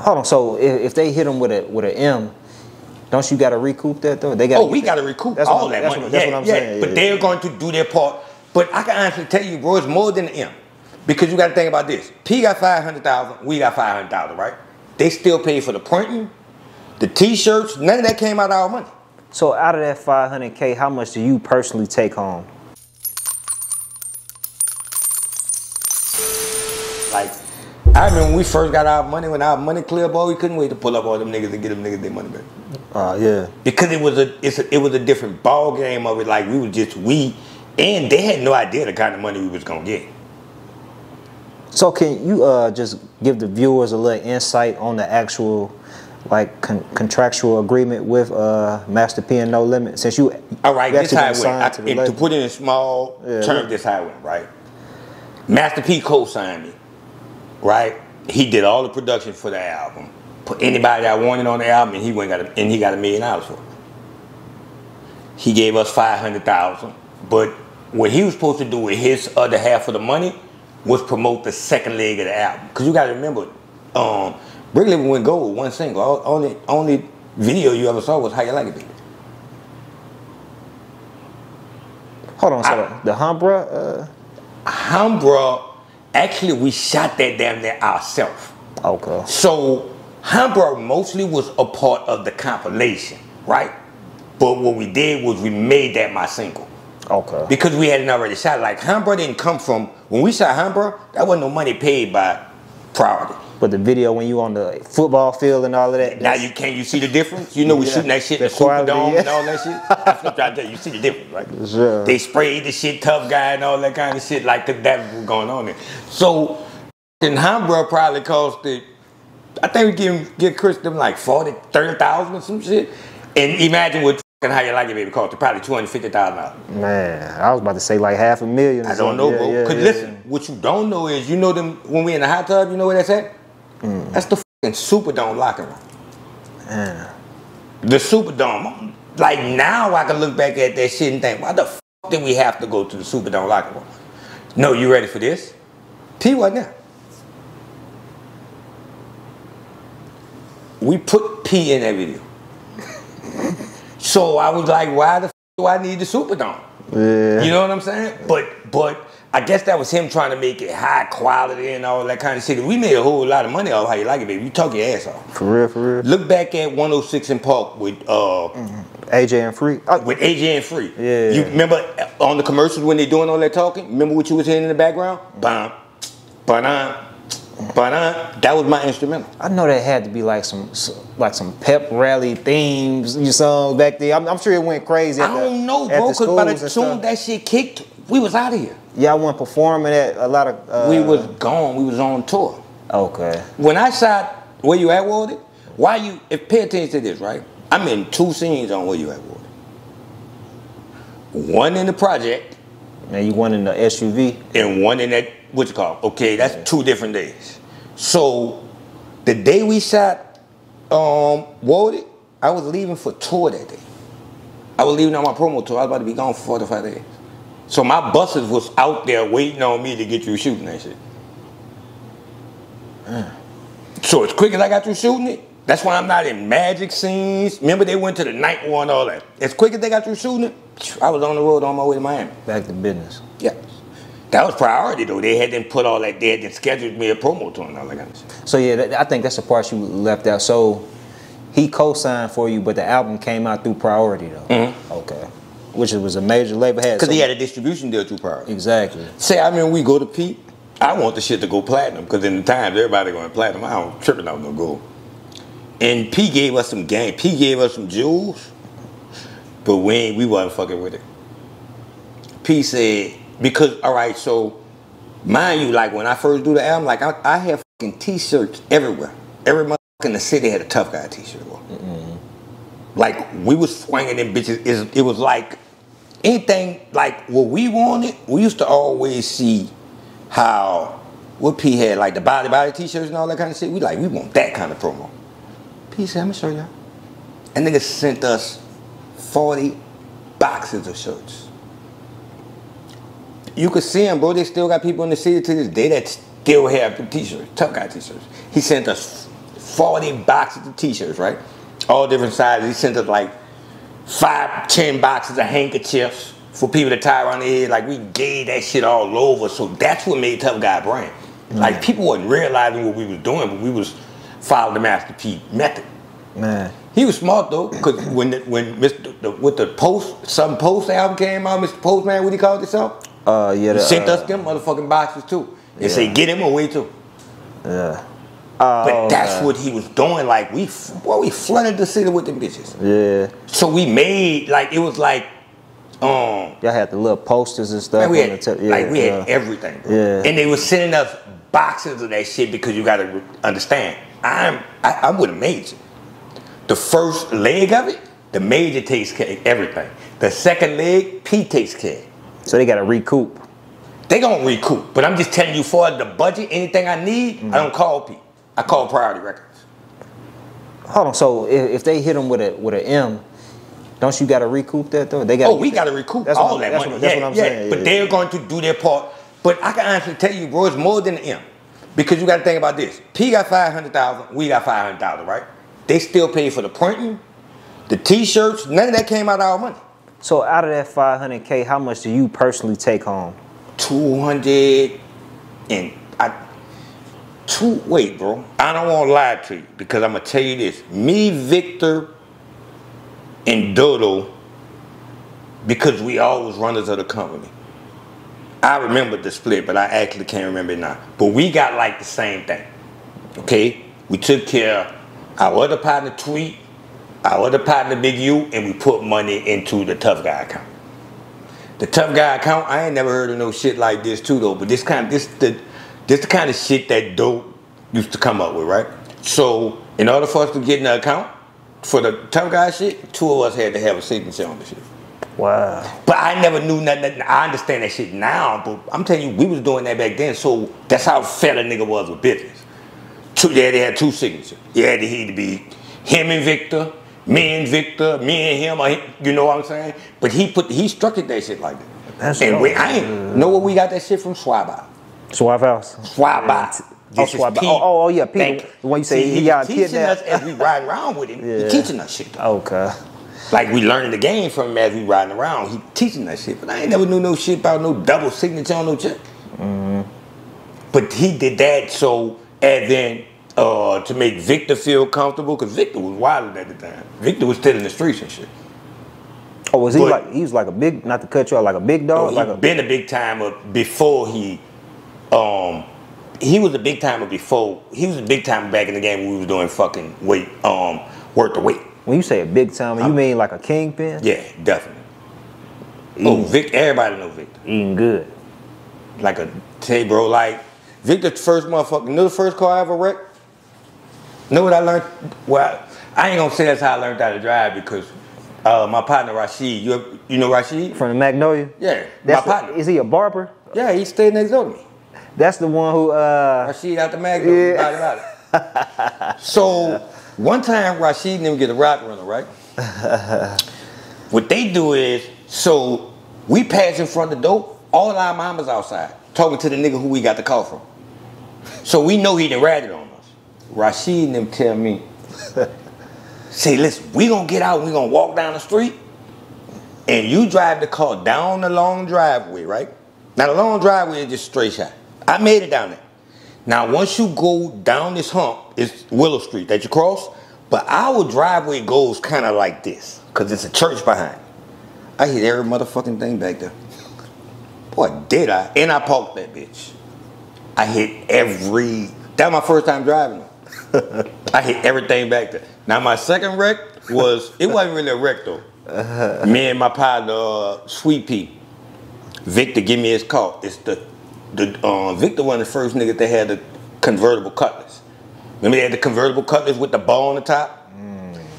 Hold on. So if, if they hit them with a with an M, don't you got to recoup that though? They got. Oh, we got to recoup That's all that that's money. what- that's yeah, what I'm yeah. saying, But yeah. they're going to do their part. But I can honestly tell you, bro, it's more than an M. Because you got to think about this. P got 500000 we got 500000 right? They still pay for the printing, the t-shirts. None of that came out of our money. So out of that 500k, how much do you personally take home? I remember when we first got our money, when our money clear, boy, we couldn't wait to pull up all them niggas and get them niggas their money back. Uh, yeah. Because it was a, it's a, it was a different ball game of it. Like we were just we, and they had no idea the kind of money we was gonna get. So can you uh, just give the viewers a little insight on the actual like con- contractual agreement with uh, Master P and No Limit? Since you All right, you this how it went. signed I, to to put it in small Yeah, terms, this how it went, right? Master P co-signed me, right? He did all the production for the album. Put anybody I wanted on the album, and he went got a, and he got a million dollars for it. He gave us five hundred thousand, but what he was supposed to do with his other half of the money was promote the second leg of the album. Cause you got to remember, um, Brick Livin went gold with one single. All, only only video you ever saw was How You Like It, Baby. Hold on, so I- the Humbra. Humbra, actually, we shot that damn near ourselves. Okay. So Humbra mostly was a part of the compilation, right? But what we did was we made that my single Okay. because we hadn't already shot. Like Humbra didn't come from when we shot Humbra. That wasn't no money paid by Priority. But the video when you on the football field and all of that. Now you can't you see the difference? You know we Yeah. shooting that shit in The the Superdome quality, and all that shit. That's what I tell you. You see the difference, right? Sure. They sprayed the shit, tough guy and all that kind of shit. Like that was going on there. So in Humbra probably cost it. I think we give give Chris them like 40, 30,000 or some shit. And imagine what fucking how you like it baby cost. It probably two hundred fifty thousand dollars. Man, I was about to say like half a million. I don't know, Yeah, bro. yeah, Cause yeah, listen, what you don't know is you know them when we in the hot tub. You know where that's at? Mm. That's the fucking Superdome locker room. Yeah. The Superdome. Like now, I can look back at that shit and think, why the fuck did we have to go to the Superdome locker room? No, you ready for this? P wasn't there. We put P in that video. so I was like, why the f- do I need the Superdome? Yeah. You know what I'm saying? But but I guess that was him trying to make it high quality and all that kind of shit. We made a whole lot of money off how you like it, baby. You talk your ass off. For real, for real. Look back at 106 and Park with uh AJ and Free. Oh, with AJ and Free. Yeah. You remember on the commercials when they doing all that talking? Remember what you was hearing in the background? Bam, ba ba That was my instrumental. I know that had to be like some like some pep rally themes you songs back there. I'm, I'm sure it went crazy. I the, don't know, bro, because by the schools and soon stuff. that shit kicked, we was out of here. Y'all went performing at a lot of. Uh, we was gone. We was on tour. okay. When I shot Where You At Warded, why you, if pay attention to this, right? I'm in two scenes on Where You At Warded. One in the project Now you one in the SUV. and one in that, what you call, okay, that's two different days. So the day we shot um, Warded, I was leaving for tour that day. I was leaving on my promo tour. I was about to be gone for 45 days. So my buses was out there waiting on me to get you shooting that shit. So as quick as I got you shooting it, that's why I'm not in magic scenes. Remember they went to the night war and all that. As quick as they got you shooting it, I was on the road on my way to Miami. Back to business. Yeah. That was priority though. They had them put all that, they had them scheduled me a promo tour and all that kind of shit. So yeah, I think that's the part you left out. So he co-signed for you, but the album came out through Priority though. Mm-hmm. Okay. Which was a major label head. Because so- he had a distribution deal through priority. exactly. Say, I mean, we go to Pete. I want the shit to go platinum because in the times everybody going platinum. I don't tripping out no gold. And P gave us some game. P gave us some jewels, but we ain't, we wasn't fucking with it. P said because all right, so mind you, like when I first do the album, like I, I have fucking t-shirts everywhere. Every motherfucker in the city had a tough guy t-shirt. on. Like we was swinging them bitches. It was like anything like what we wanted. We used to always see how what P had like the body body t-shirts and all that kind of shit. We like we want that kind of promo. P said, "I'm gonna show y'all." And niggas sent us forty boxes of shirts. You could see them, bro. They still got people in the city to this day that still have the t-shirts, tough guy t-shirts. He sent us 40 boxes of t-shirts, right? All different sizes. He sent us like five, ten boxes of handkerchiefs for people to tie around their head. Like we gave that shit all over. So that's what made Tough Guy brand. Like people wasn't realizing what we was doing, but we was following the Master P method. Man. He was smart though, cause when the, when Mr. The, with the post some post album came out, Mr. Postman, what he called himself, Uh, yeah. he The, sent uh, us them motherfucking boxes too. They yeah. say get him away too. Yeah. But Oh, that's man. what he was doing. Like we, boy, we flooded the city with them bitches. Yeah. So we made like it was like, um, Y'all had the little posters and stuff. man, we had the te- yeah, like we had everything. Bro. Yeah. And they were sending us boxes of that shit because you got to understand. I'm I, I would have major. The first leg of it, the major takes care of everything. The second leg, P takes care. So they got to recoup. They gonna recoup. But I'm just telling you, for the budget, anything I need, Mm-hmm. I don't call P. I call Priority Records. Hold on. So if, if they hit them with a with an M, don't you got to recoup that though? They got. Oh, we got to recoup That's all what- that that's money. what- that's yeah, what I'm yeah. saying, But yeah. they're going to do their part. But I can honestly tell you, bro, it's more than an M. Because you got to think about this. P got 500000 we got 500000 right? They still pay for the printing, the t-shirts. None of that came out of our money. So out of that 500k, how much do you personally take home? 200 and I two wait bro. I don't want to lie to you because I'm gonna tell you this. Me Victor and Dodo because we always runners of the company. I remember the split but I actually can't remember it now. But we got like the same thing okay? We took care of our other partner Tweet our other partner Big U and we put money into the tough guy account. The tough guy account, I ain't never heard of no shit like this too though. But this kind of, this the this the kind of shit that dope used to come up with, right? So in order for us to get in the account for the tough guy shit, two of us had to have a signature on the shit. Wow. But I never knew nothing. I understand that shit now, but I'm telling you, we was doing that back then. So that's how fed a nigga was with business. Two, yeah, they had two signatures. Yeah, they had to be him and Victor, me and Victor, me and him. Or him you know what I'm saying? But he put he structured that shit like that. That's and we, I ain't know where we got that shit from. Swaba. Swap house. Swaba. Oh, This is Pete. Oh, oh, oh, yeah, Pete. Thank you. You say See, he he got teaching kidnapped. us as we riding around with him. Yeah. He teaching us shit. Though. Okay. Like we learning the game from him as we riding around. He teaching us shit. But I ain't never knew no shit about no double signature on no check. Mm. But he did that so and then uh, to make Victor feel comfortable because Victor was wild at the time. Victor was still in the streets and shit. Oh, was he But- like he was like a big not to cut you out like a big Oh, dog he like a been a big timer before he um he was a big timer before he was a big timer back in the game when we was doing fucking weight um worth the weight. when you say a big time you mean like a kingpin? Yeah, definitely. Oh, Vic, everybody know Victor. Eating good. Like a say, bro, like Victor's first motherfucker. You know the first car I ever wrecked? Know what I learned? Well, I ain't gonna say that's how I learned how to drive because uh, my partner Rashid, you you know Rashid? From the Magnolia? Yeah, That's my the- partner. is he a barber? Yeah, he stayed next door to me. That's the one who uh Rashid out the mag. Yeah. So one time Rashid and them get a rock runner, right? what they do is so we pass in front of the door, all our mamas outside talking to the nigga who we got the call from. So we know he done ratted on us. Rashid and them tell me, say, listen, we gonna get out, we gonna walk down the street, and you drive the car down the long driveway, right? Now the long driveway is just straight shot. I made it down there. Now once you go down this hump, it's Willow Street that you cross, but our driveway goes kind of like this, cause it's a church behind. I hit every motherfucking thing back there. Boy, did I? And I parked that bitch. I hit every. That was my first time driving. I hit everything back there. Now my second wreck was it wasn't really a wreck though. Me and my partner, uh, Sweet Pea, Victor, give me his car. It's the the um, Victor one of the first niggas that had the convertible Cutlass. Remember they had the convertible Cutlass with the ball on the top.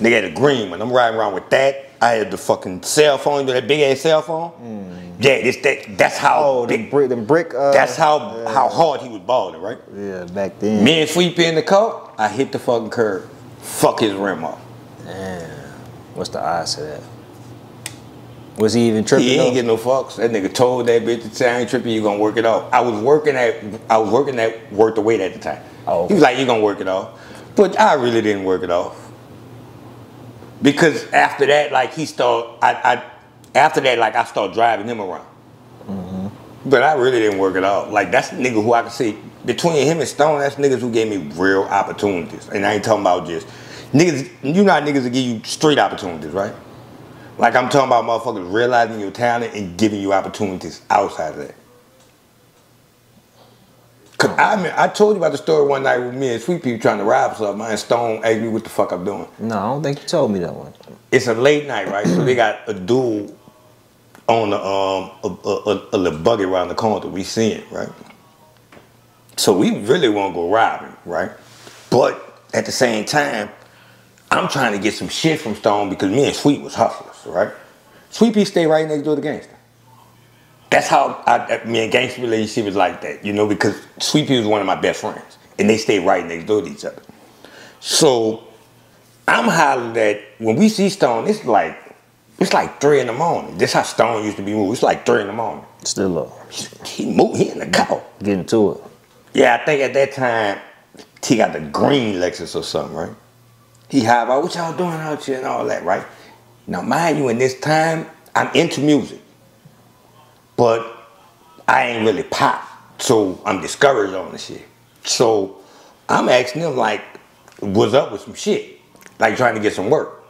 They had a green one. I'm riding around with that. I had the fucking cell phone, you know that big ass cell phone. Yeah, this that that's how oh the big. brick brick uh That's how how hard he was balling, right? yeah back then. Me and Sweet in the car, I hit the fucking curb. Fuck his rim off. What's the odds of that? Was he even tripping? He ain't though? getting no fucks. That nigga told that bitch to say I ain't tripping, you gonna work it off. I was working at I was working at work the weight at the time. Oh, okay. He was like, you gonna work it off. But I really didn't work it off. Because after that, like he started, I, I after that, like I started driving him around. Mm-hmm. But I really didn't work it out. Like that's the nigga who I can see between him and Stone. That's niggas who gave me real opportunities, and I ain't talking about just niggas. You know how niggas will give you straight opportunities, right? Like I'm talking about motherfuckers realizing your talent and giving you opportunities outside of that. Cause I mean, I told you about the story one night with me and Sweet Pea trying to rob something, and Stone asked me what the fuck I'm doing. No, I don't think you told me that one. It's a late night, right? so they got a dude on the um a, a, a, little buggy around the corner that we seeing, right? So we really want to go robbing, right? But at the same time, I'm trying to get some shit from Stone because me and Sweet was right? Sweet Pea stay right next door to Gangsta. That's how I, me and Gangsta relationship was like that, you know, because Sweet Pea was one of my best friends, and they stay right next door to each other. So I'm hollering at when we see Stone, it's like it's like three in the morning. This how Stone used to be moved. It's like three in the morning. Still up. He moved. He in the car. Getting to it. Yeah, I think at that time he got the green Lexus or something, right? He high about what y'all doing out here and all that, right? Now, mind you, in this time, I'm into music, but I ain't really pop, so I'm discouraged on the shit. So I'm asking him like, what's up with some shit? Like trying to get some work.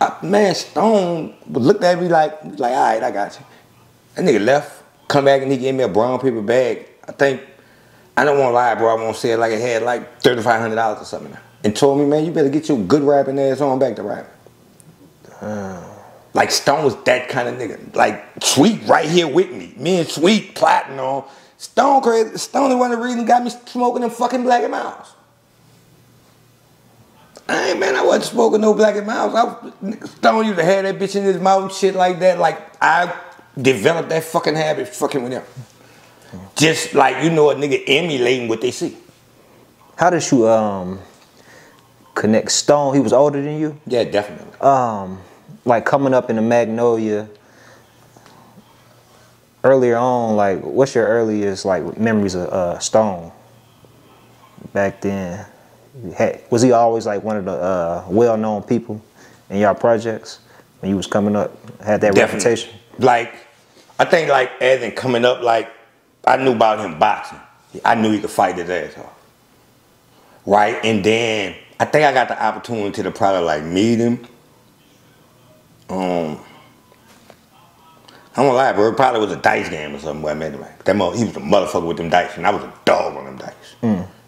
I, man, Stone looked at me like, like, all right, I got you. That nigga left, come back and he gave me a brown paper bag. I think, I don't want to lie, bro. I won't say it like it had like $3,500 or something. And told me, man, you better get your good rapping ass on back to rapping. Like Stone was that kind of nigga. Like Sweet right here with me. Me and Sweet plotting on. Stone crazy. Stone is one of the reasons got me smoking them fucking Black and Milds. I ain't man, I wasn't smoking no Black and Milds. I, was, Stone used to have that bitch in his mouth and shit like that. Like I developed that fucking habit fucking with him. Just like you know a nigga emulating what they see. How did you um connect Stone? He was older than you. Yeah, definitely. Um, like coming up in the Magnolia. Earlier on, like what's your earliest like memories of uh, Stone? Back then, Had- was he always like one of the uh, well-known people in your projects when you was coming up? Had that Definitely. reputation. Like, I think like as in coming up, like I knew about him boxing. I knew he could fight his ass off. Right? And then I think I got the opportunity to probably like meet him. Um I don't lie, bro. It probably was a dice game or something where I met him. That mother, he was a motherfucker with them dice, and I was a dog on them dice.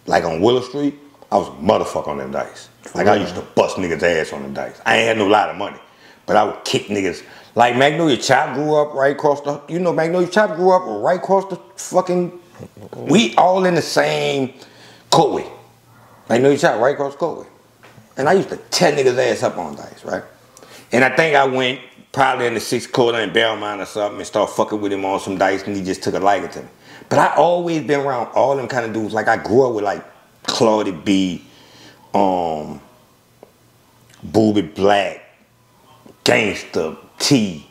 Like on Willow Street, I was a motherfucker on them dice. Like I used to bust niggas' ass on them dice. I ain't had no lot of money, but I would kick niggas. Like Magnolia Chop grew up right across the, you know, Magnolia Chop grew up right across the fucking, we all in the same courtway. Magnolia Chop right across the courtway. And I used to tear niggas' ass up on dice, right? And I think I went probably in the sixth quarter in Belmont or something and started fucking with him on some dice and he just took a liking to me. But I always been around all them kind of dudes. Like I grew up with like Claudie B, um, Booby Black, Gangsta, T,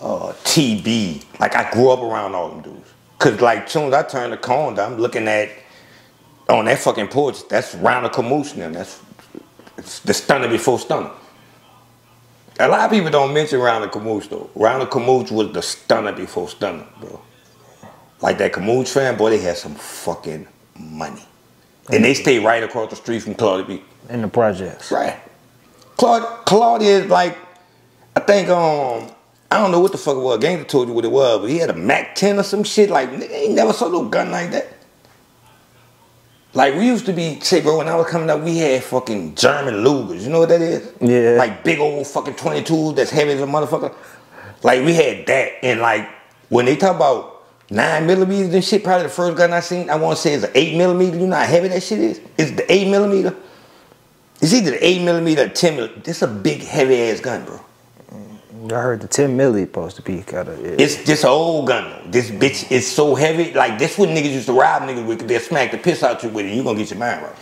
uh, TB. Like I grew up around all them dudes. Cause like soon as I turned the corner, I'm looking at on that fucking porch, that's round of commotion and that's the stunner before stunner. A lot of people don't mention Round of Camoose though. Round of Camoose was the stunner before stunner, bro. Like that Camoose fan, boy, they had some fucking money. And they stay right across the street from Claudia B. in the projects. Right. Claude, Claudia is like, I think, um, I don't know what the fuck it was. Gangster told you what it was, but he had a Mac 10 or some shit. Like, nigga ain't never saw no gun like that. Like, we used to be, say, bro, when I was coming up, we had fucking German Lugers. You know what that is? Yeah. Like, big old fucking 22 that's heavy as a motherfucker. Like, we had that. And, like, when they talk about 9 millimeters and shit, probably the first gun I seen, I want to say is an 8 millimeter. You know how heavy that shit is? It's the 8 millimeter. It's either the 8 millimeter or 10 millimeter. This a big, heavy ass gun, bro. I heard the 10 milli supposed to be kind of. Yeah. It's this old gun though. This bitch is so heavy. Like this what niggas used to rob niggas with. They'll smack the piss out you with it. And you gonna get your mind right.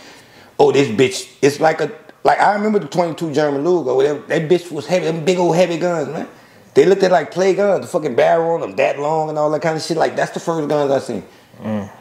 Oh, this bitch. It's like a like I remember the 22 German Luger. Whatever. That bitch was heavy. Them big old heavy guns, man. They looked at like play guns. The fucking barrel on them that long and all that kind of shit. Like that's the first guns I seen. Mm.